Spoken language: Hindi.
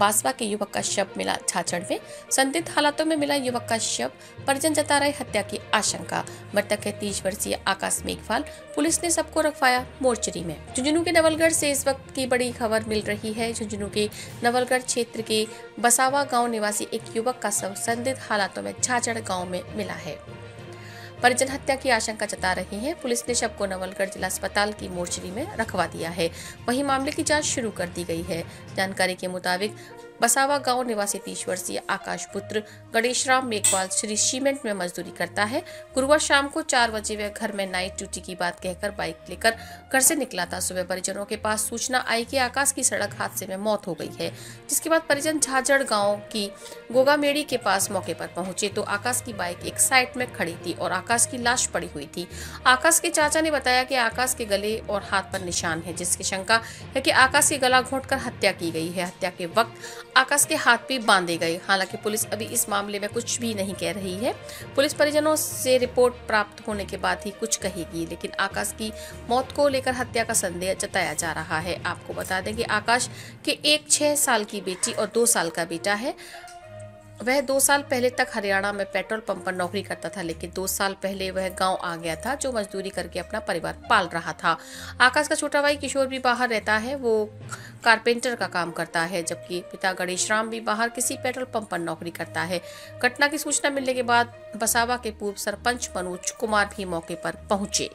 बासवा के युवक का शव मिला झाझड़ में। संदिग्ध हालातों में मिला युवक का शव। परिजन जता रहे हत्या की आशंका। मृतक है तीस वर्षीय आकाश मेघवाल। पुलिस ने सबको रखवाया मोर्चरी में। झुंझुनू के नवलगढ़ से इस वक्त की बड़ी खबर मिल रही है। झुंझुनू के नवलगढ़ क्षेत्र के बसावा गाँव निवासी एक युवक का शव संदिग्ध हालातों में झाझड़ गाँव में मिला है। परिजन हत्या की आशंका जता रहे हैं। पुलिस ने शव को नवलगढ़ जिला अस्पताल की मोर्चरी में रखवा दिया है। वहीं मामले की जाँच शुरू कर दी गई है। जानकारी के मुताबिक बसावा गाँव निवासी तीस वर्षीय आकाश पुत्र गणेश राम मेघवाल श्री सीमेंट में मजदूरी करता है। गुरुवार शाम को चार बजे वह घर में नाइट ड्यूटी की बात कहकर बाइक लेकर घर से निकला था। सुबह परिजनों के पास सूचना आई कि आकाश की सड़क हादसे में मौत हो गई है, जिसके बाद परिजन झाझड़ गाँव की गोगामेड़ी के पास मौके पर पहुँचे तो आकाश की बाइक एक साइड में खड़ी थी और आकाश की लाश पड़ी हुई थी। आकाश के चाचा ने बताया कि आकाश के गले और हाथ पर निशान है, जिसकी शंका है कि आकाश की गला घोंटकर हत्या की गई है। हत्या के वक्त आकाश के हाथ भी बांधे गए। हालाँकि पुलिस अभी इस मामले में कुछ भी नहीं कह रही है। पुलिस परिजनों से रिपोर्ट प्राप्त होने के बाद ही कुछ कहेगी, लेकिन आकाश की मौत को लेकर हत्या का संदेह जताया जा रहा है। आपको बता दें कि आकाश के एक छह साल की बेटी और दो साल का बेटा है। वह दो साल पहले तक हरियाणा में पेट्रोल पंप पर नौकरी करता था, लेकिन दो साल पहले वह गाँव आ गया था, जो मजदूरी करके अपना परिवार पाल रहा था। आकाश का छोटा भाई किशोर भी बाहर रहता है, वो कारपेंटर का काम करता है, जबकि पिता गणेश राम भी बाहर किसी पेट्रोल पंप पर नौकरी करता है। घटना की सूचना मिलने के बाद बसावा के पूर्व सरपंच मनोज कुमार भी मौके पर पहुँचे।